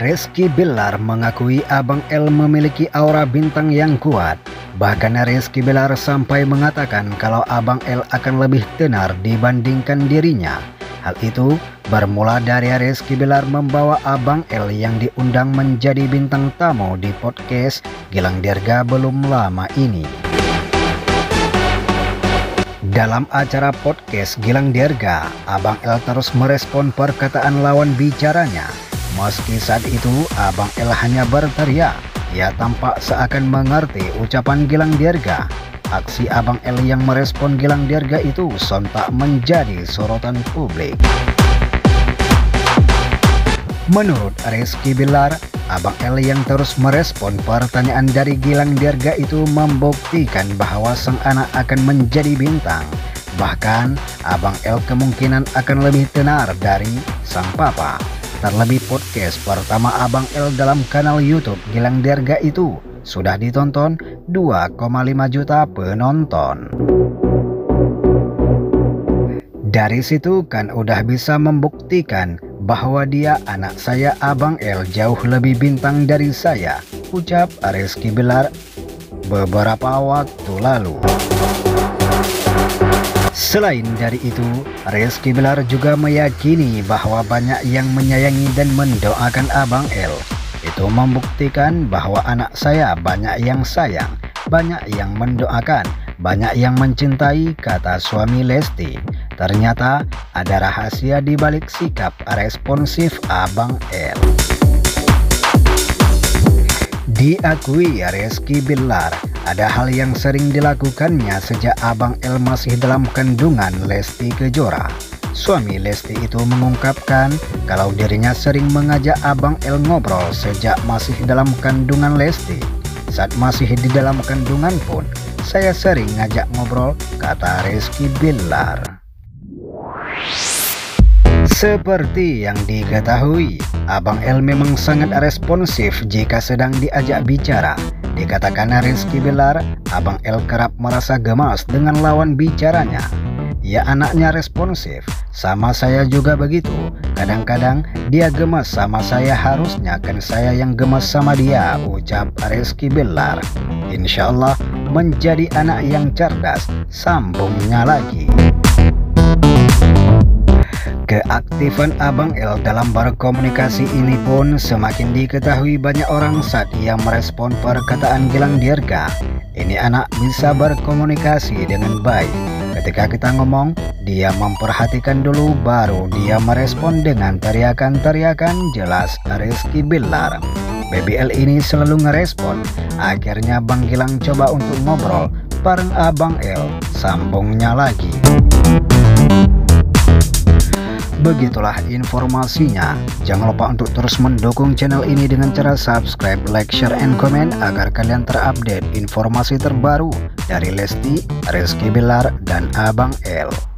Rizky Bilar mengakui Abang L memiliki aura bintang yang kuat. Bahkan Rizky Bilar sampai mengatakan kalau Abang L akan lebih tenar dibandingkan dirinya. Hal itu bermula dari Rizky Bilar membawa Abang L yang diundang menjadi bintang tamu di podcast Gilang Dirga belum lama ini. Dalam acara podcast Gilang Dirga, Abang L terus merespon perkataan lawan bicaranya Meski saat itu Abang El hanya berteriak, ia tampak seakan mengerti ucapan Gilang Dirga. Aksi Abang El yang merespon Gilang Dirga itu sontak menjadi sorotan publik. Menurut Rizky Bilar, Abang El yang terus merespon pertanyaan dari Gilang Dirga itu membuktikan bahwa sang anak akan menjadi bintang. Bahkan, Abang El kemungkinan akan lebih tenar dari sang papa. Terlebih podcast pertama Abang L dalam kanal YouTube Gilang Derga itu sudah ditonton 2,5 juta penonton. Dari situ kan udah bisa membuktikan bahwa dia anak saya Abang L jauh lebih bintang dari saya, ucap Rizky Bilar beberapa waktu lalu. Selain dari itu, Rizky Bilar juga meyakini bahwa banyak yang menyayangi dan mendoakan Abang L. Itu membuktikan bahwa anak saya banyak yang sayang, banyak yang mendoakan, banyak yang mencintai, kata suami Lesti. Ternyata ada rahasia di balik sikap responsif Abang L. Diakui Rizky Bilar, ada hal yang sering dilakukannya sejak Abang L masih dalam kandungan Lesti Kejora. Suami Lesti itu mengungkapkan kalau dirinya sering mengajak Abang L ngobrol sejak masih dalam kandungan Lesti. Saat masih di dalam kandungan pun, saya sering ngajak ngobrol, kata Rizky Bilar. Seperti yang diketahui, Abang L memang sangat responsif jika sedang diajak bicara. Dikatakan Rizky Bilar, Abang L kerap merasa gemas dengan lawan bicaranya. Ya anaknya responsif, sama saya juga begitu. Kadang-kadang dia gemas sama saya harusnya kan saya yang gemas sama dia, ucap Rizky Bilar. Insya Allah menjadi anak yang cerdas, sambungnya lagi. Keaktifan Abang L dalam berkomunikasi ini pun semakin diketahui banyak orang saat ia merespon perkataan Gilang Dirga. Ini anak bisa berkomunikasi dengan baik. Ketika kita ngomong, dia memperhatikan dulu baru dia merespon dengan teriakan-teriakan jelas Rizky Bilar. BBL ini selalu ngerespon. Akhirnya Bang Gilang coba untuk ngobrol bareng Abang L. Sambungnya lagi. Begitulah informasinya. Jangan lupa untuk terus mendukung channel ini dengan cara subscribe, like, share, and comment agar kalian terupdate informasi terbaru dari Lesti, Rizky Bilar, dan Abang L.